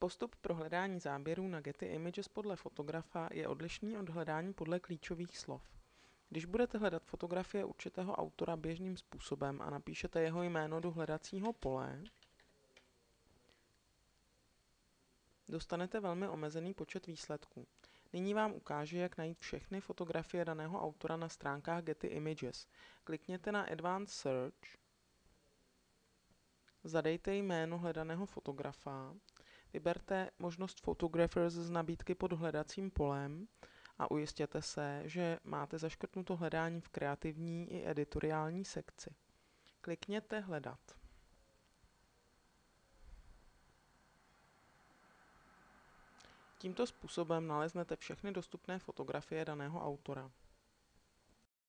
Postup pro hledání záběrů na Getty Images podle fotografa je odlišný od hledání podle klíčových slov. Když budete hledat fotografie určitého autora běžným způsobem a napíšete jeho jméno do hledacího pole, dostanete velmi omezený počet výsledků. Nyní vám ukážu, jak najít všechny fotografie daného autora na stránkách Getty Images. Klikněte na Advanced Search, zadejte jméno hledaného fotografa, vyberte možnost Photographers z nabídky pod hledacím polem a ujistěte se, že máte zaškrtnuto hledání v kreativní i editoriální sekci. Klikněte Hledat. Tímto způsobem naleznete všechny dostupné fotografie daného autora.